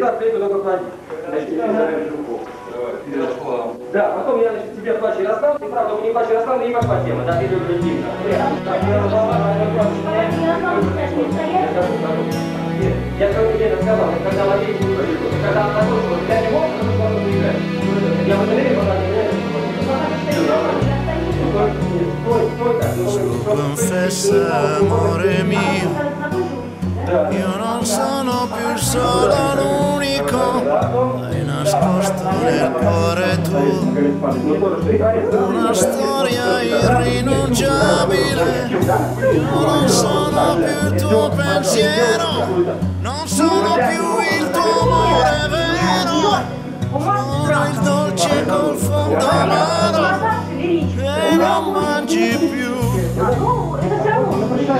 15 лет только платить. Да, потом я, значит, тебе плачу Ярослав, ты правда мне плачу Ярослав, не пошла тема, да, ты любишь Димна. Я говорю, тебе рассказал, когда Владимир, когда он закончил, я не мог, потому что он выиграет. Я в это время пока Confessa amore mio, io non sono più solo hai nascosto nel cuore tuo una storia irrinunciabile, io non sono più il tuo pensiero, non sono più il tuo amore vero, sono il dolce col fondo amaro che non mangi più.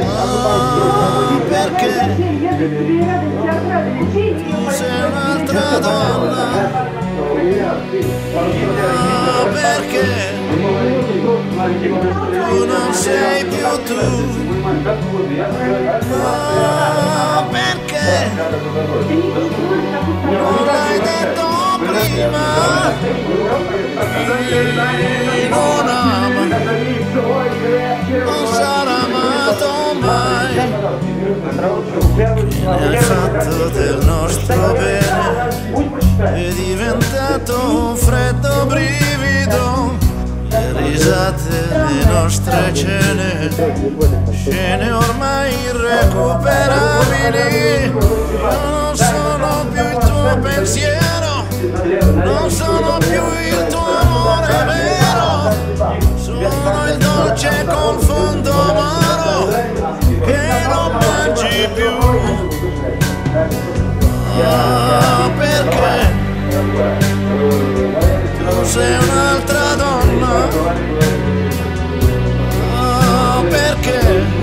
Ah, perché? Tu sei un'altra donna? Ah, perché tu non sei più tu? Ah, perché non l'hai detto prima? Chi non ama non sarà amato mai. Ne hai fatto del nostro bene, è diventato un freddo brivido. Le risate le nostre cene, scene ormai irrecuperabili. Non sono più il tuo pensiero, non sono più il tuo amore tu sei un'altra donna? Ah, perché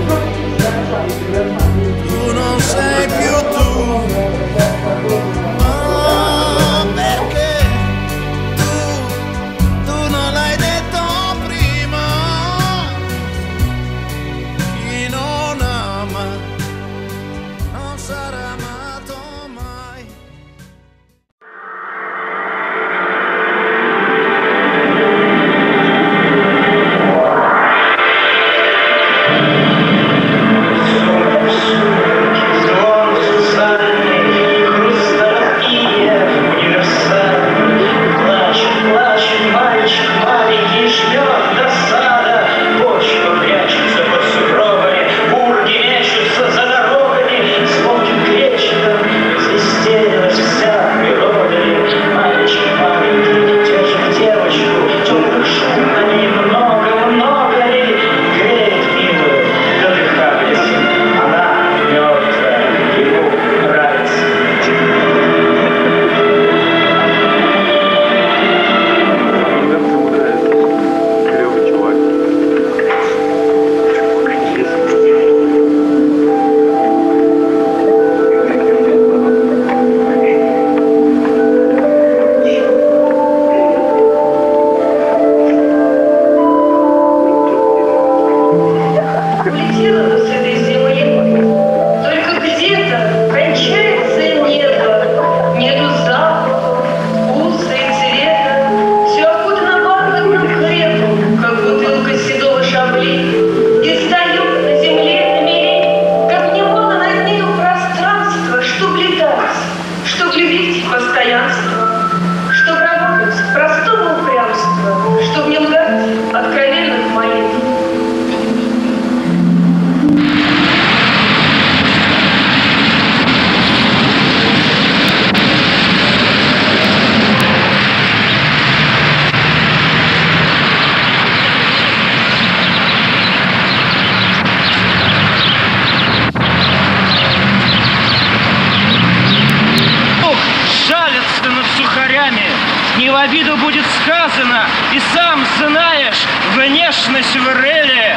в Реле,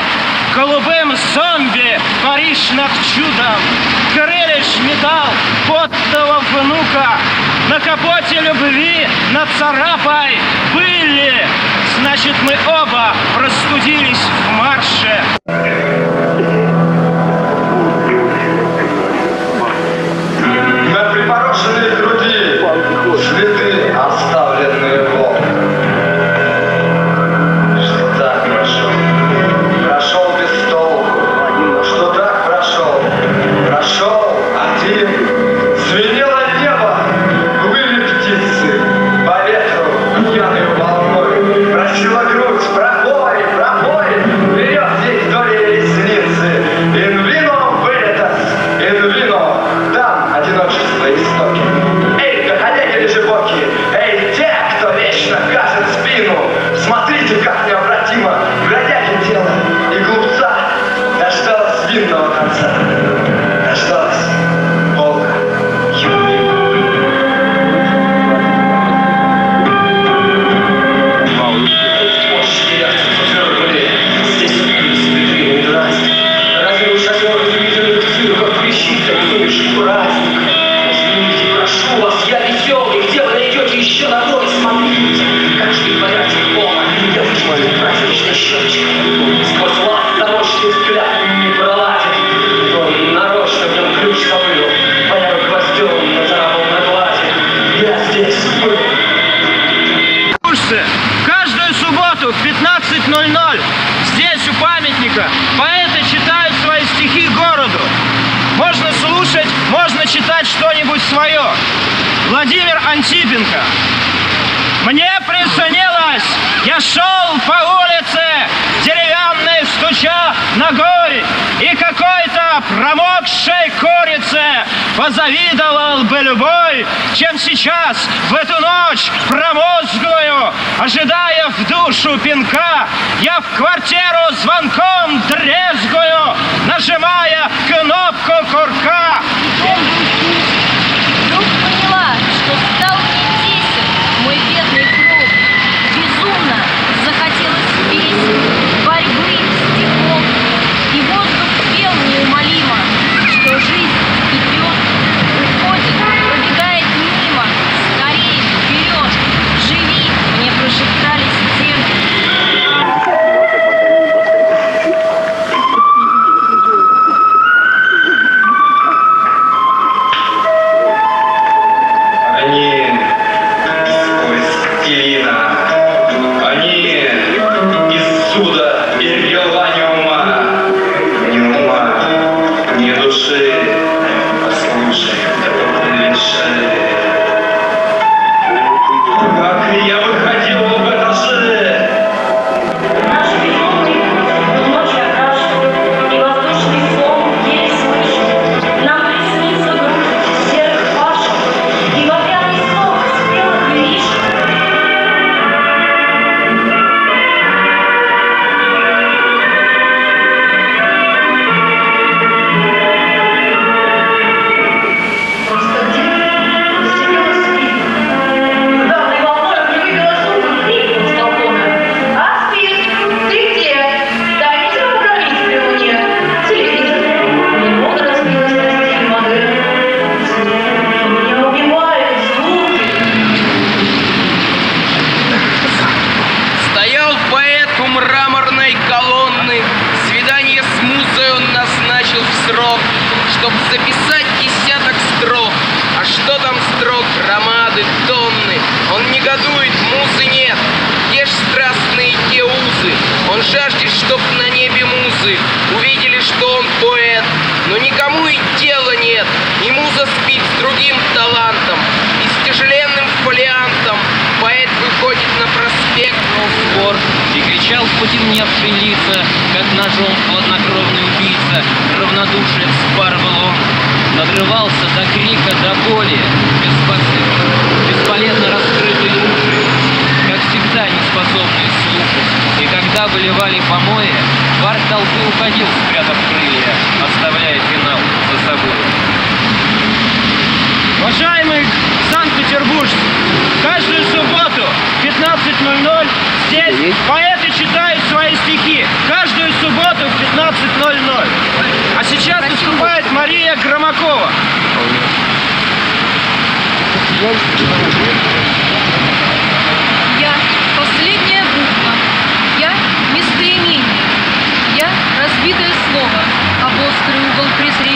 голубым зомби Париж над чудом, Грелиш медал потного внука, на капоте любви нацарапай были, значит мы оба простудились в марше. Курсы каждую субботу в 15.00 здесь у памятника поэты читают свои стихи городу. Можно слушать, можно читать что-нибудь свое. Владимир Антипенко. Мне присоединилось, я шел по улице, деревянной стуча ногой промокшей курице позавидовал бы любой, чем сейчас, в эту ночь промозглую, ожидая в душу пинка, я в квартиру звонком дрезгу Встречал в пути мневшие лица, как ножом хладнокровный убийца, равнодушие вспарывал он. Надрывался до крика, до боли, беспосредно, бесполезно раскрытые уши, как всегда неспособные слушать. И когда выливали помои, пар толпы уходил, спрятав крылья, Я последняя буква. Я местоимение. Я разбитое слово. Обострый угол презрения.